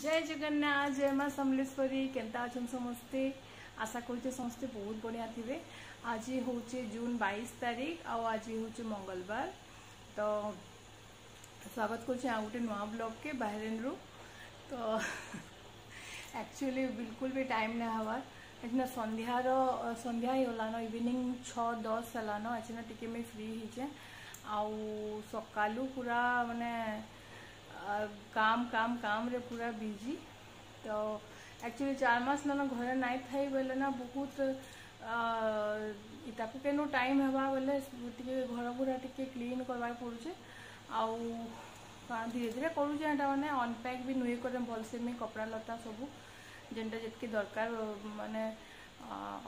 जय जगन्नाथ जय माँ समलेश्वरी के समस्ते आशा कर समस्ते बहुत बढ़िया थे आज हूँ जून बैश तारीख आज हूँ मंगलवार तो स्वागत कर गोटे नुआ ब्लग के बाहर रू तो एक्चुअली बिल्कुल भी टाइम ना हवा एना सन्ध्यार सन्ध्या ही ଇଭିନିଂ इवनिंग छः दस हलान ଟିକେ टी ଫ୍ରି ହେଇଛେ ଆଉ ସକାଳୁ ପୁରା કામ કામ કામરે પૂરા બીજી તો એકચુઅલી ચાર માસના ઘરે નાଇଁ ଥାଇ ବେଲେ ନା ବହୁତ ତାକୁ କେନ ଟାଇମ୍ ହେବା ବେଲେ ଟିକେ ଘର ଘୁରା ଟିକେ କ୍ଲିନ୍ କରବାକେ ପଡ଼ୁଛେ ଆଉ କାଣା ଧୀରେ ଧୀରେ କରୁଛେ ହେଟା ମାନେ ଅନପ୍ୟାକ୍ ବି ନୁହେଁ କରେ ଭଲସେ ମୁଇଁ କପଡ଼ା ଲତା ସବୁ ଯେନ୍ଟା ଯେତ୍କି ଦରକାର ମାନେ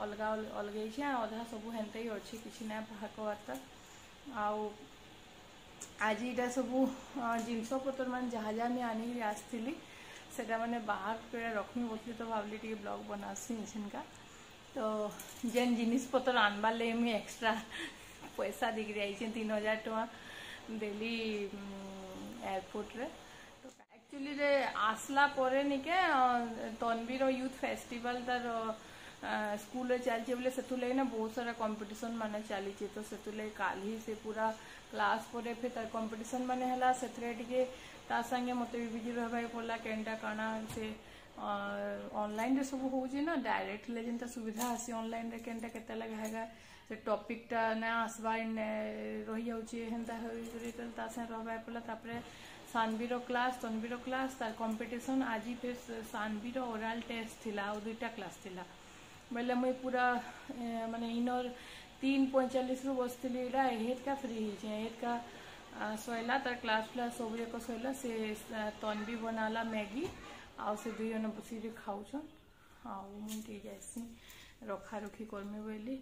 ଅଲଗା ଅଲଗେଇଛେ ଅଧା ସବୁ ହେନ୍ତା ହିଁ ଅଛି କିଛି ନାଇଁ ଭାଗ ବାର୍ତ୍ତା ଆଉ ଆଜି ଏଇଟା ସବୁ ଜିନିଷ ପତ୍ରମାନେ ଯାହା ଯାହା ମୁଇଁ ଆଣିକିରି ଆସିଥିଲି ସେଟା ମାନେ ବାହାର ପୁରା ରଖମି ବସିଲି ତ ଭାବିଲି ଟିକେ ବ୍ଲଗ୍ ବନାସି ସେନକା ତ ଯେନ୍ ଜିନିଷ୍ ପତ୍ର ଆଣବାର୍ ଲାଗି ମୁଇଁ ଏକ୍ସଟ୍ରା ପଇସା ଦେଇକିରି ଆଇଛେ ତିନ୍ ହଜାର ଟଙ୍କା ଦେଲି ଏୟାରପୋର୍ଟରେ ଆକ୍ଚୁଆଲିରେ ଆସିଲା ପରେ ନିକେ ତନବିର ୟୁଥ୍ ଫେଷ୍ଟିଭାଲ୍ ତାର ସ୍କୁଲରେ ଚାଲିଛେ ବୋଲେ ସେଥିର୍ଲାଗି ନା ବହୁତ ସାରା କମ୍ପିଟିସନ୍ ମାନେ ଚାଲିଛେ ତ ସେଥିର୍ଲାଗି କାଲି ସେ ପୁରା क्लास पर फिर तर कंपिटिशन तो मैंने से सांगे मत बुझे रहा पड़ा के कण से अनलाइन सब हूँ ना डायरेक्ट ले जिनता सुविधा आसी अनलाइन के टपिकटा ना आसवा रही जाता रहा पड़ा सानवीर क्लास तनवीर क्लास तार कंपटीशन आज फिर सानवीर ओराल टेस्ट थी दुईटा क्लास थी बोले मुई पूरा मानने इनर तीन पयचालीस रु बसली हेदका फ्री हेदका सोला तार क्लास फ्लास सब जक सोला से भी अं, बनाला मैगी आउ से दुई जन बस खाऊन आई मुझे जासी रखा रखी करमी बोली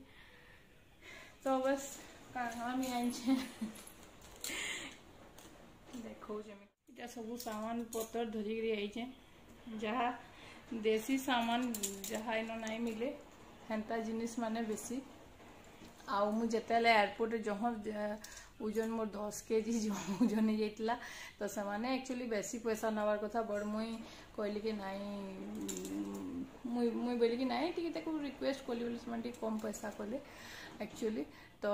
तो बस आई देखा सब सामान पतर धरिक आईचे जहाँ देसी सामान जहाँ इन ना मिले हेन्ता जिनिस मान बेसी ଆଉ ମୁଁ ଯେତେବେଳେ ଏୟାରପୋର୍ଟରେ ଜହ ଓଜନ ମୋର ଦଶ କେଜି ଓଜନ ହେଇଯାଇଥିଲା ତ ସେମାନେ ଆକ୍ଚୁଆଲି ବେଶୀ ପଇସା ନେବାର କଥା ବଟ୍ ମୁଇଁ କହିଲି କି ନାଇଁ ମୁଇଁ ମୁଇଁ ବୋଇଲି କି ନାଇଁ ଟିକେ ତାକୁ ରିକ୍ୱେଷ୍ଟ କଲି ବୋଲି ସେମାନେ ଟିକେ କମ୍ ପଇସା କଲେ ଆକ୍ଚୁଆଲି ତ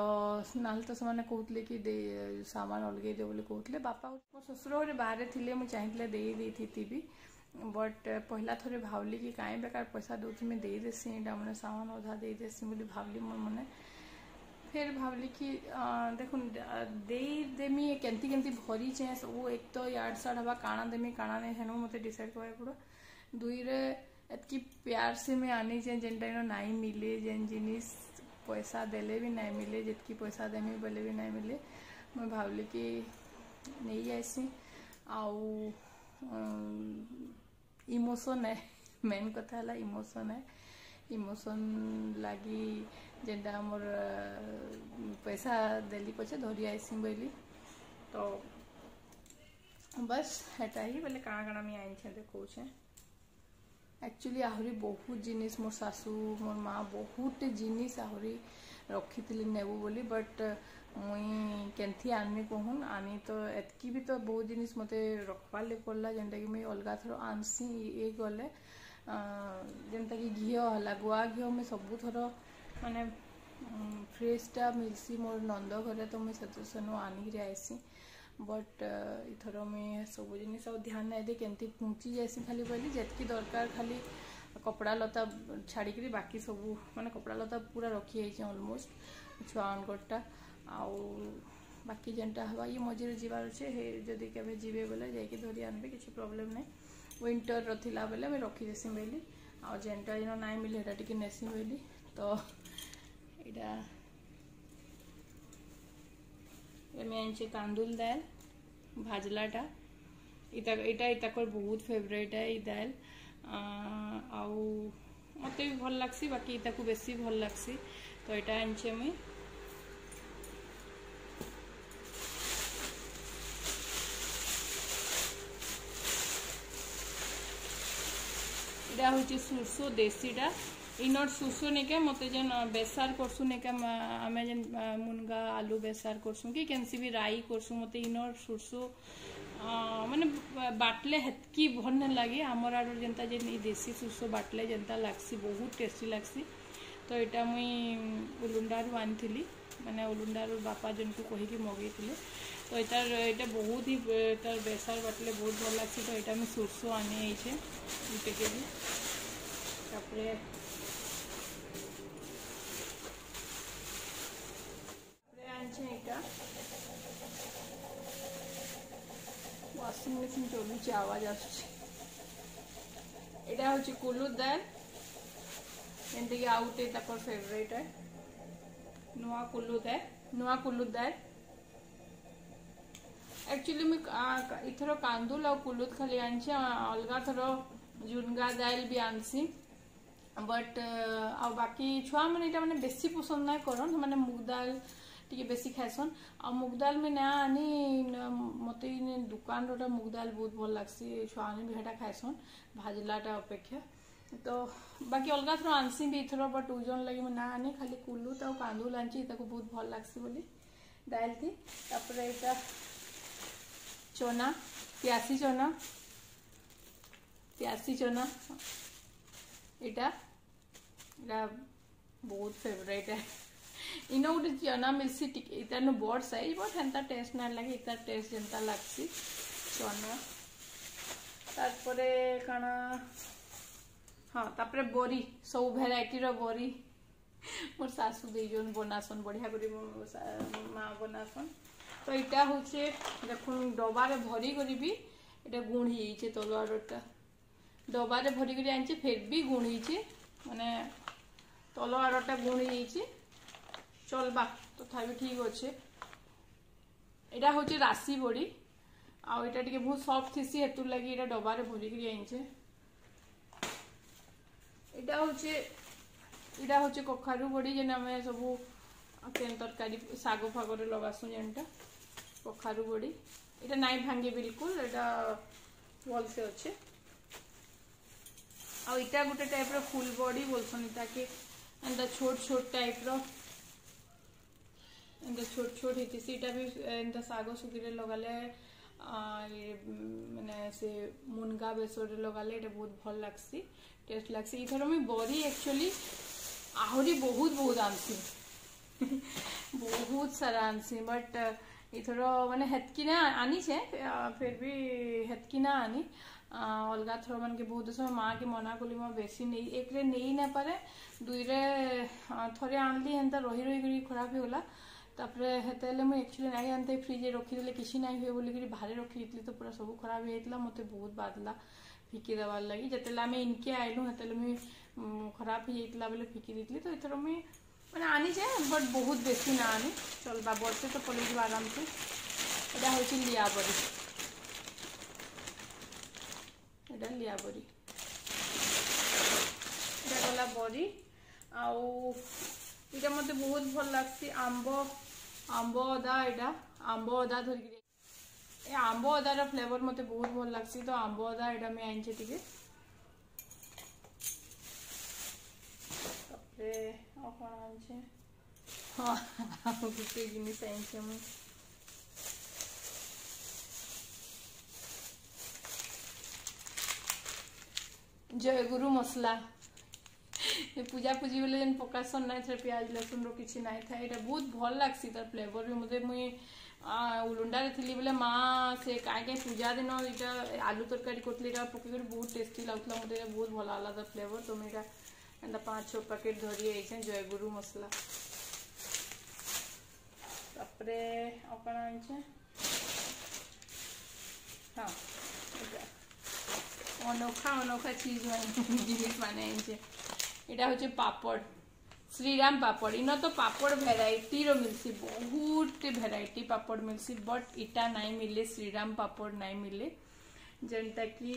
ନହେଲେ ତ ସେମାନେ କହୁଥିଲେ କି ଦେଇ ସାମାନ ଅଲଗେଇ ଦିଅ ବୋଲି କହୁଥିଲେ ବାପା ମୋ ଶ୍ୱଶୁର ଘରେ ବାହାରେ ଥିଲେ ମୁଁ ଚାହିଁଥିଲେ ଦେଇ ଦେଇଥିବି ବଟ୍ ପହିଲା ଥରେ ଭାବିଲି କି କାହିଁ ବେକାର ପଇସା ଦେଉଥିମି ଦେଇଦେସି ଏଇଟା ମାନେ ସାମାନ ଅଧା ଦେଇଦେସି ବୋଲି ଭାବିଲି ମୋର ମାନେ फिर भावली कि देख दे देमी केमती केमती भरीचे सब एक तो यार्ड साड हवा काण देमी काणा नहीं हेनु मत डिसाइड करवा पड़ो दुई रे प्यार से मैं आनी चे जेनटा इनो नाई मिले जेन जिनिस पैसा देले भी नाई मिले जितकी पैसा देमी बोले भी नाई मिले मुझे भावली कि नहीं आसी आउ इमोशन है मेन कथा है इमोशन है इमोशन लगी ଯେନ୍ଟା ଆମର ପଇସା ଦେଲି ପଛେ ଧରି ଆଇସି ବୋଇଲି ତ ବସ୍ ହେଟା ହିଁ ବୋଲେ କାଣା କାଣା ମୁଇଁ ଆଣିଛେଁ ଦେଖଉଛେଁ ଆକ୍ଚୁଆଲି ଆହୁରି ବହୁତ ଜିନିଷ ମୋର ଶାଶୁ ମୋର ମା ବହୁତଟେ ଜିନିଷ ଆହୁରି ରଖିଥିଲେ ନେବୁ ବୋଲି ବଟ୍ ମୁଇଁ କେନ୍ଥି ଆନମି କହୁନ୍ ଆନି ତ ଏତ୍କି ବି ତ ବହୁତ ଜିନିଷ ମୋତେ ରଖବାର୍ ଲାଗି ପଡ଼ଲା ଯେନ୍ଟାକି ମୁଇଁ ଅଲଗା ଥର ଆନସି ଇଏ ଗଲେ ଯେନ୍ତାକି ଘିଅ ହେଲା ଗୁଆ ଘିଅ ମୁଇଁ ସବୁଥର ମାନେ ଫ୍ରିଜ୍ଟା ମିଲ୍ସି ମୋର ନନ୍ଦ ଘରେ ତ ମୁଇଁ ସେତେସନୁ ଆନିକିରି ଆଏସି ବଟ୍ ଇଥର ମୁଇଁ ସବୁ ଜିନିଷ ଆଉ ଧ୍ୟାନ ନାଇଁ ଦେ କେମିତି ପହଞ୍ଚି ଯାଏସି ଖାଲି ବୋଇଲି ଯେତିକି ଦରକାର ଖାଲି କପଡ଼ା ଲତା ଛାଡ଼ିକିରି ବାକି ସବୁ ମାନେ କପଡ଼ା ଲତା ପୁରା ରଖିଯାଇଛି ଅଲମୋଷ୍ଟ ଛୁଆମାନଙ୍କରଟା ଆଉ ବାକି ଯେନ୍ଟା ହେବା ଇଏ ମଝିରେ ଯିବାର ଅଛେ ହେ ଯଦି କେବେ ଯିବେ ବୋଲେ ଯାଇକି ଧରି ଆଣିବେ କିଛି ପ୍ରୋବ୍ଲେମ୍ ନାହିଁ ୱିଣ୍ଟର୍ର ଥିଲା ବେଲେ ମୁଇଁ ରଖିଦେସି ବୋଇଲି ଆଉ ଯେନ୍ଟା ଇନ ନାଇଁ ମିଲେ ହେଟା ଟିକେ ନେସି ବୋଇଲି ତ इडा आमी हांचे तांदूळ दाल भाजला टा इटा इटा इताकर बहुत फेवरेट है दाल आउ मत भी भल लगसी बाकी इटा को बेसी भल लगसी तो इटा हांचे मुई এটা হচ্ছে সরষো দেশিটা ઇનોડ શું ને કેમ હોતે જેમ બેસાર કરશું ને કેમ અમે જેમ મુનગા આલુ બેસાર કરશું કે કેમસી બી રાઈ કરશું મતે ઇનોડ સુરસુ ମାନେ ବାଟଲେ ହେତ୍କି ଭଲ୍ ନାଇଁ ଲାଗେ ଆମର ଆଡ଼ୁ ଯେନ୍ତା ଯେନ୍ ଇ ଦେଶୀ ସୁର୍ଷ ବାଟଲେ ଯେନ୍ତା ଲାଗ୍ସି ବହୁତ ଟେଷ୍ଟି ଲାଗ୍ସି ତ ଏଇଟା ମୁଇଁ ଉଲୁଣ୍ଡାରୁ ଆଣିଥିଲି ମାନେ ଉଲୁଣ୍ଡାରୁ ବାପା ଜଣକୁ କହିକି ମଗେଇଥିଲେ ତ ଏଇଟାର ଏଇଟା ବହୁତ ହି ତାର ବେସାର ବାଟଲେ ବହୁତ ଭଲ ଲାଗ୍ସି ତ ଏଇଟା ମୁଇଁ ସୁର୍ଷ ଆଣି ହେଇଛେ ଗୋଟେ କେଜି ତାପରେ পাচ্ছেন এটা ওয়াশিং মেশিন চলছে আওয়াজ আসছে এটা হচ্ছে কুলুর দাল এখান থেকে আউটে তারপর ফেভারিট হয় নোয়া কুল্লু দেয় নোয়া কুল্লু দেয় एक्चुअली मी इथरो कांदूल आ कुलूत खाली आणची अलगा थरो झुनगा दाल भी आणसी बट आ बाकी छुआ मैंने बेसी पसंद ना करन मैंने मुग दाल टी बेसी खाएसन आ मुग मुगदाल में ना आनी मत दुकान रोटा डाल बहुत भल लगसी छुआ भी हेटा खाएसन भाजलाटा अपेक्षा तो बाकी अलग थर आनसी भी थर बट ओजन लगे मैं ना आनी खाली कुलू तो कांदूल आंची बहुत भल लगसी बोली डाल थी तपर यहाँ चना प्यासी चना प्यासी चना इटा बहुत फेवरेट है ଇନ ଗୋଟେ ଚନା ମିଲ୍ସି ଟିକେ ଇତାନୁ ବଡ଼ ସାଇଜ୍ ବଟ୍ ହେନ୍ତା ଟେଷ୍ଟ ନାଇଁ ଲାଗେ ଇତାର ଟେଷ୍ଟ ଯେନ୍ତା ଲାଗ୍ସି ଚନା ତାପରେ କାଣା ହଁ ତାପରେ ବରି ସବୁ ଭେରାଇଟିର ବରି ମୋର ଶାଶୁ ଦେଇଛନ୍ ବନାସନ୍ ବଢ଼ିଆ କରି ମା ବନାସନ୍ ତ ଇଟା ହଉଛେ ଦେଖୁନ୍ ଡବାରେ ଭରିକରି ବି এটা গুণ হয়েছে তলোয়ারটা ডবারে ভরি করে আনছে ফের বি গুণ হয়েছে মানে তলোয়ারটা গুণ হয়েছে চলবা ତଥାପି ଠିକ୍ ଅଛେ ଏଇଟା ହେଉଛି ରାଶି ବଡ଼ି ଆଉ ଏଇଟା ଟିକେ ବହୁତ ସଫ୍ଟ ଥିସି ହେଥିର୍ ଲାଗି ଏଇଟା ଡବାରେ ଭରିକିରି ଆଣିଛେ ଏଇଟା ହେଉଛି ଏଇଟା ହେଉଛି କଖାରୁ ବଡ଼ି ଯେନ୍ ଆମେ ସବୁ କେନ୍ ତରକାରୀ ଶାଗ ଫାଗରେ ଲଗାସୁଁ ଯେନ୍ଟା କଖାରୁ ବଡ଼ି এটা নাই ভাঙ্গে বিলকুল এটা বলসে অছে আর এটা গোটে টাইপর ফুল বডি বলছেন এটাকে এটা ছোট ছোট টাইপর এনেকৈ ছোট ছোট শিকিছে এতিয়া বি এনেকৈ চাগৰ চুকিৰে লগালে মানে আছে মুনগা বেচৰে লগালে এতিয়া বহুত ভাল লাগছি টেষ্ট লাগছি এইখন মই বৰি একচুৱেলি আহৰি বহুত বহুত আনছি বহুত চাৰা আনছি বাট এইথৰ মানে হেতকিনা আনিছে ফেৰ বি হেতকিনা আনি অলগা থৰ মানে বহুত মা মাকে মনা কলি মই বেছি নেই একৰে নেই নাপাৰে দুইৰে থৰে আনলি এনেকৈ ৰহি ৰহি কৰি খৰাপ হৈ গ'লা ତାପରେ ହେତେବେଳେ ମୁଁ ଆକ୍ଚୁଆଲି ନାଇଁ ଆଣିଥାଏ ଫ୍ରିଜ୍ରେ ରଖିଦେଲେ କିଛି ନାଇଁ ହୁଏ ବୋଲିକିରି ବାହାରେ ରଖିଦେଇଥିଲି ତ ପୁରା ସବୁ ଖରାପ ହେଇଯାଇଥିଲା ମୋତେ ବହୁତ ବାଧିଲା ଫିକି ଦେବାର୍ ଲାଗି ଯେତେବେଳେ ଆମେ ଇନକେ ଆଇଲୁ ସେତେବେଳେ ମୁଇଁ ଖରାପ ହେଇଯାଇଥିଲା ବୋଲେ ଫିକି ଦେଇଥିଲି ତ ଏଥର ମୁଇଁ ମାନେ ଆଣିଛେ ବଟ୍ ବହୁତ ବେଶୀ ନା ଆଣି ଚଲବା ବର୍ଷେ ତ ପଳେଇଯିବା ଆରାମସେ ଏଇଟା ହେଉଛି ଲିଆବରି ଏଇଟା ଲିଆବରି ଏଇଟା ଗଲା ବରି ଆଉ ଏଇଟା ମୋତେ ବହୁତ ଭଲ ଲାଗ୍ସି ଆମ୍ବ ଆମ୍ବ ଅଦା ଏଇଟା ଆମ୍ବ ଅଦା ଧରିକି ଏ ଆମ୍ବ ଅଦାର ଫ୍ଲେଭର ମୋତେ ବହୁତ ଭଲ ଲାଗ୍ସି ତ ଆମ୍ବ ଅଦା ଏଇଟା ମୁଇଁ ଆଣିଛେ ଟିକେ ତାପରେ ଆଉ କ'ଣ ଆଣିଛେ ହଁ ଆଉ ଗୋଟେ ଜିନିଷ ଆଣିଛେ ମୁଇଁ জয়গুরু মশলা पूजा पूजी बोले जन पका सन ना प्याज लहसुन रो किछ नाय था एटा बहुत भल लागसी तर फ्लेवर भी मते मुई उलुंडा रे थली बोले मा से काय के पूजा दिन एटा आलू तरकारी कोतली रा पके कर बहुत टेस्टी लागला मते बहुत भल आला तर फ्लेवर तो मेरा एंदा पांच छ पैकेट धरी आइ हाँ, छ এটা হচ্ছে পাপড় শ্রীরাম পাপড় ইন তো পাপড় ভ্যারাইটির মিলছি বহুত ভ্যারাইটি পাপড় মিলছি বট ইটা নাই মিলে শ্রীরাম পাপড় নাই মিলে যেটা কি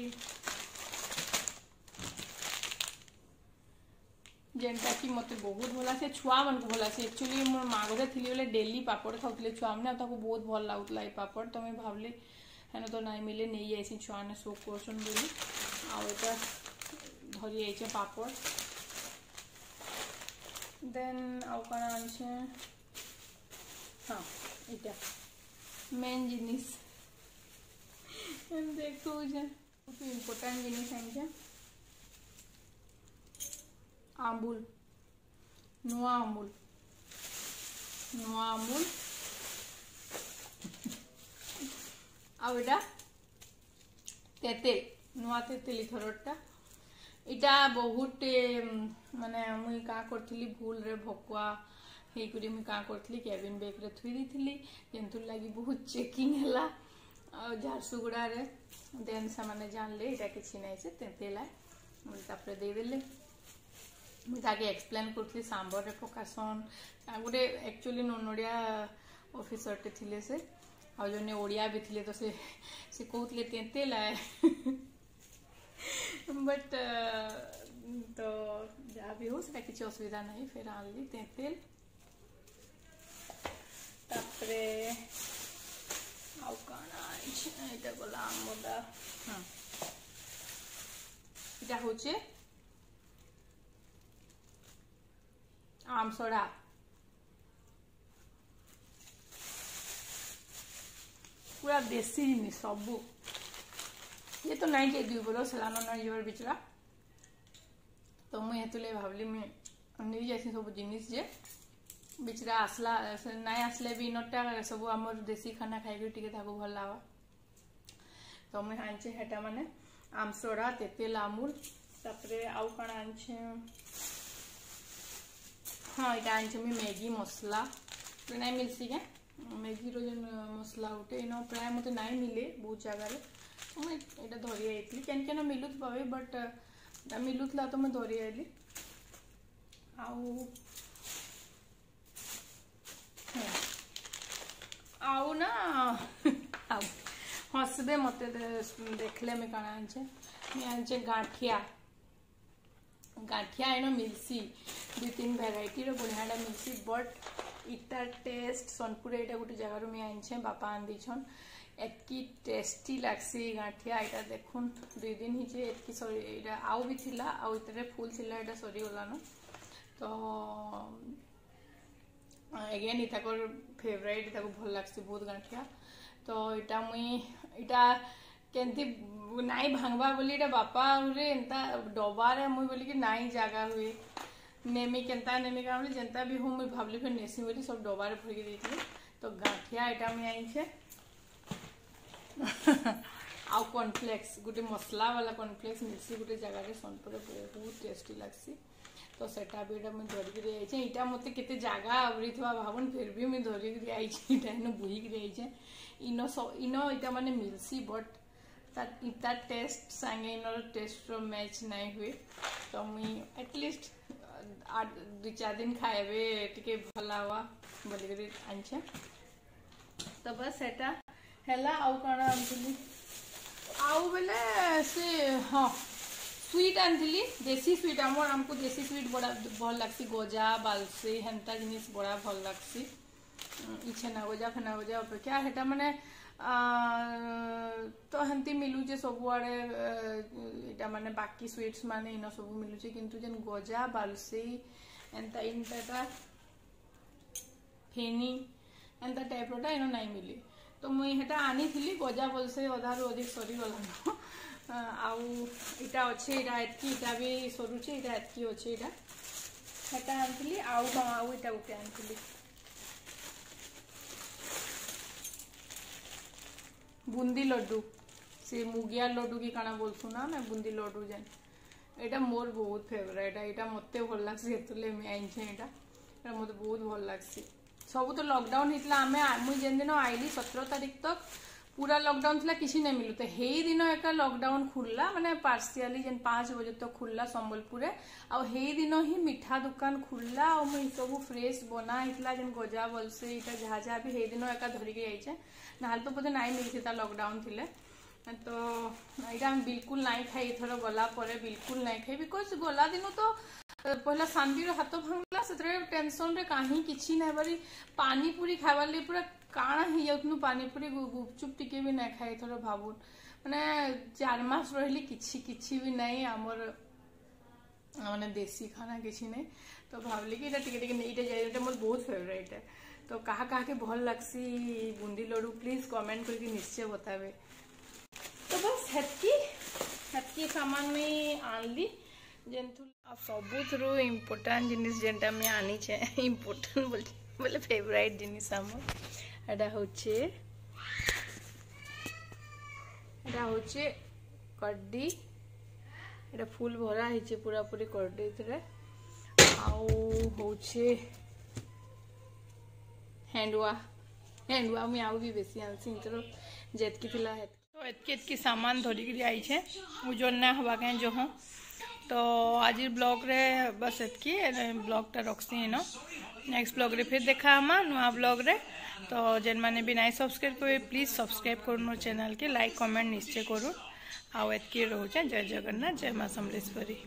যেটা কি মতো বহুত ভাল লাগছে ছুয়া মানুষ ভাল লাগছে একচুয়ালি মো মা ঘরে থিলি বেলে ডেলি পাপড় খাওলে ছুয়া মানে তাকে বহুত ভাল লাগুলা এই পাপড় তো আমি ভাবলি হেন তো নাই মিলে নেই যাইছি ছুয়া মানে শোক করছেন বলে আউ এটা ধরি যাইছে পাপড় then આવકાના આવશે હા এটা મેઇન জিনিস એમ દેખવું છે ખૂબ ઇમ્પોર્ટન્ટ জিনিস એમ છે આંબુલ નવા આંબુલ નવા આંબુલ আও এটা তেঁতেল নোয়া তেঁতেলি খরটটা ଇଟା ବହୁତ ମାନେ ମୁଇଁ କାଁ କରିଥିଲି ଭୁଲରେ ଭକୁଆ ହେଇକରି ମୁଇଁ କାଁ କରିଥିଲି କ୍ୟାବିନ୍ ବ୍ୟାଗ୍ରେ ଥୋଇ ଦେଇଥିଲି ଯେନ୍ଥିର୍ ଲାଗି ବହୁତ ଚେକିଂ ହେଲା ଆଉ ଝାରସୁଗୁଡ଼ାରେ ଦେନ୍ ସେମାନେ ଜାଣିଲେ ଏଇଟା କିଛି ନାଇଁ ସେ ତେନ୍ଥିଲା ମୁଇଁ ତାପରେ ଦେଇଦେଲେ ମୁଇଁ ତାକେ ଏକ୍ସପ୍ଲେନ୍ କରୁଥିଲି ସାମ୍ବରରେ ପକାସନ୍ ଆଉ ଗୋଟେ ଆକ୍ଚୁଆଲି ନୋନଡ଼ିଆ ଅଫିସରଟେ ଥିଲେ ସେ ଆଉ ଜଣେ ଓଡ଼ିଆ ବି ଥିଲେ ତ ସେ ସେ କହୁଥିଲେ ତେନ୍ତେଲା बट uh, तो जहाँ हो सकता किसी असुविधा नहीं फिर आ गई तेतिल आम सोडा पूरा देसी जिन सबू ये तो नाइ दी बोलो सलाना ना जीवर बिचला तो मुझे तो भावली मुझे जैसे सब जिनिस जे बिचरा आसला ना आसले भी इनटा सब आम देसी खाना खाई भल लगवा तो मुझे आनचे हेटा मान आमसड़ा तेते आमूल तपे आउ कण आनचे हाँ यहाँ आनचे मुझे मैगी मसला तो ना मिलसी क्या मैगी रो जो मसला गोटे इन प्राय मत ना मिले बहुत जगह ଏଇଟା ଧରି ଯାଇଥିଲି କାହିଁକି ନା ମିଲୁଥ ପାଇବି ବଟ୍ ମିଲୁଥିଲା ତ ମୁଁ ଧରି ଆଇଲି ଆଉ ଆଉ ନା ଆଉ ହସିବେ ମୋତେ ଦେଖିଲେ ମୁଇଁ କାଣା ଆଣିଛେ ମୁଇଁ ଆଣିଛେ ଗାଁଠିଆ ଗାଁଠିଆ ଏଣ ମିଲ୍ସି ଦୁଇ ତିନି ଭେରାଇଟିର ବଢ଼ିଆଟା ମିଲ୍ସି ବଟ୍ ଇଟା ଟେଷ୍ଟ ସୋନପୁର ଏଇଟା ଗୋଟେ ଜାଗାରୁ ମୁଇଁ ଆଣିଛେ ବାପା ଆଣିଦେଇଛନ୍ এতকি টেস্টি লাগছে গাঁঠিয়া এটা দেখুন দুই দিন হয়েছে এতকি সরি এটা আউ বি লা আউ এতে ফুল লা এটা সরিগলান তো এগেন এটাকর ফেভরাইট এটাকে ভাল লাগছে বহুত গাঁঠিয়া তো এটা মুই এটা କେମିତି ନାଇଁ ଭାଙ୍ଗବା ବୋଲି ଏଇଟା ବାପା ଆହୁରି ଏନ୍ତା ଡବାରେ ମୁଇଁ ବୋଲିକି ନାଇଁ ଜାଗା ହୁଏ ନେମି କେନ୍ତା ନେମି କାଣା ବୋଲେ ଯେନ୍ତା ବି ହଉ ମୁଇଁ ଭାବଲି ଫେର୍ ନେସି ବୋଲି ସବୁ ଡବାରେ ଭରିକି ଦେଇଥିଲି ତ ଗାଁଠିଆ ଏଇଟା ମୁଇଁ ଆଣିଛେ ଆଉ କର୍ଣ୍ଣଫ୍ଲେକ୍ସ ଗୋଟେ ମସଲା ବାଲା କର୍ଣ୍ଣଫ୍ଲେକ୍ସ ମିଶି ଗୋଟେ ଜାଗାରେ ସୋନପୁରରେ ବହୁତ ଟେଷ୍ଟି ଲାଗ୍ସି ତ ସେଟା ବି ଏଇଟା ମୁଇଁ ଧରିକିରି ଆଇଛେ ଇଟା ମତେ କେତେ ଜାଗା ଆବରିଥିବା ଭାବୁନ୍ ଫିର୍ ବି ମୁଇଁ ଧରିକିରି ଆଇଛେ ଇଟା ଇନ ବୁହିକିରି ଆଇଛେ ଇନ ଇନ ଇଟା ମାନେ ମିଲ୍ସି ବଟ୍ ତା ଟେଷ୍ଟ ସାଙ୍ଗେ ଇନର ଟେଷ୍ଟର ମ୍ୟାଚ୍ ନାଇଁ ହୁଏ ତ ମୁଇଁ ଆଟଲିଷ୍ଟ ଦୁଇ ଚାରି ଦିନ ଖାଇବେ ଟିକେ ଭଲ ହବା ବୋଲିକିରି ଆଣିଛେ ତ ବସ୍ ସେଟା ହେଲା ଆଉ କ'ଣ ଆଣିଥିଲି ଆଉ ବେଲେ ସେ ହଁ ସୁଇଟ୍ ଆଣିଥିଲି ଦେଶୀ ସୁଇଟ୍ ଆମର ଆମକୁ ଦେଶୀ ସୁଇଟ୍ ବଡ଼ା ଭଲ ଲାଗ୍ସି ଗଜା ବାଲ୍ସି ହେନ୍ତା ଜିନିଷ ବଡ଼ା ଭଲ ଲାଗ୍ସି ଇ ଛେନା ଗଜା ଫେନା ଗଜା ଅପେକ୍ଷା ହେଟା ମାନେ ତ ହେନ୍ତି ମିଲୁଛେ ସବୁଆଡ଼େ ଇଟା ମାନେ ବାକି ସୁଇଟ୍ସ ମାନେ ଇନ ସବୁ ମିଲୁଛେ କିନ୍ତୁ ଯେନ୍ ଗଜା ବାଲ୍ସି ଏନ୍ତା ଇନ୍ତାଟା ଫେନି ଏନ୍ତା ଟାଇପ୍ରଟା ଇନ ନାଇଁ ମିଲେ ତ ମୁଇଁ ହେଟା ଆଣିଥିଲି ଗଜା ଭଲସେ ଅଧାରୁ ଅଧିକ ସରିଗଲାନ ଆଉ ଇଟା ଅଛି ଇଟା ଏତ୍କି ଇଟା ବି ସରୁଛେ ଇଟା ଏତ୍କି ଅଛେ ଇଟା ହେଟା ଆଣିଥିଲି ଆଉ କ'ଣ ଆଉ ଇଟା ଗୋଟେ ଆଣିଥିଲି ବୁନ୍ଦି ଲଡ଼ୁ ସେ ମୁଗିଆ ଲଡ଼ୁ କି କାଣା ବୋଲସୁଁ ନା ଆମେ ବୁନ୍ଦି ଲଡ଼ୁ ଯେନ୍ ଏଇଟା ମୋର ବହୁତ ଫେଭରାଇଟ୍ ଏଇଟା ମୋତେ ଭଲ ଲାଗ୍ସି ହେଥିର୍ଲାଗି ମୁଇଁ ଆଣିଛେଁ ଏଇଟା ଏଇଟା ମୋତେ ବହୁତ ଭଲ ଲାଗ୍ସି ସବୁ ତ ଲକଡାଉନ ହେଇଥିଲା ଆମେ ମୁଇଁ ଯେନ୍ ଦିନ ଆଇଲି ସତର ତାରିଖ ତକ୍ ପୁରା ଲକଡାଉନ ଥିଲା କିଛି ନାଇଁ ମିଳୁ ତ ହେଇ ଦିନ ଏକା ଲକଡାଉନ ଖୋଲିଲା ମାନେ ପାର୍ସିଆଲି ଯେନ୍ ପାଞ୍ଚ ବଜେ ତ ଖୋଲିଲା ସମ୍ବଲପୁରରେ ଆଉ ହେଇ ଦିନ ହିଁ ମିଠା ଦୋକାନ ଖୋଲିଲା ଆଉ ମୁଇଁ ସବୁ ଫ୍ରେଶ ବନା ହେଇଥିଲା ଯେନ୍ ଗଜା ବଲସେ ଏଇଟା ଯାହା ଯାହା ବି ହେଇ ଏକା ଧରିକି ଯାଇଛେ ନହେଲେ ତ ବୋଧେ ନାଇଁ ମିଳିଥିତା ଲକଡାଉନ ଥିଲେ ତ ଏଇଟା ଆମେ ବିଲକୁଲ ନାଇଁ ଖାଇ ଏଥର ଗଲା ପରେ ବିଲକୁଲ ନାଇଁ ଖାଇ ବିକଜ ଗଲା ଦିନ ତ पहला फांदी हाथ भांगला से टेंशन रे काही किछि नै बरी पानी पूरी खावल पूरा काण हि यकनु गुपचुप टिके भी नै खाय थोर भाबुन माने चार मास रहली किछि किछि भी नै हमर माने देसी खाना किछि नै तो भावली कि मोर बहुत फेवरेट है तो कहा कहा के बहुत लगसी बुंदी लड़ू प्लीज कमेंट करके निश्चय बतावे तो बस हेतकी हेतकी सामान में आन जेनथु सबुथ्रु इम्पोर्टाट जिनिस जेनटा मैं आनी छे इम्पोर्टाट बोले फेवरेट जिनिस आम एटा होचे एटा होचे कड्डी एटा फुल भरा हिचे पूरा पूरी कड्डी थरे आउ होचे हैंडवा हैंडवा मैं आउ भी बेसी आनसी इतरो जेत की थिला है तो इतकी इतकी सामान धोरी के लिए आई छे उजोन ना हवा के जो हूं तो आज ब्लग्रे बस एतक ब्लगटा रखसी इन नेक्स्ट ब्लग्रे फिर देखा हमा नुआ ब्लग्रे तो जेन मैंने भी नाई सब्सक्राइब करेंगे प्लीज सब्सक्राइब कर चैनल के लाइक कमेंट निश्चय करूँ आउ एत रोचे जय जगन्नाथ जय माँ समलेश्वरी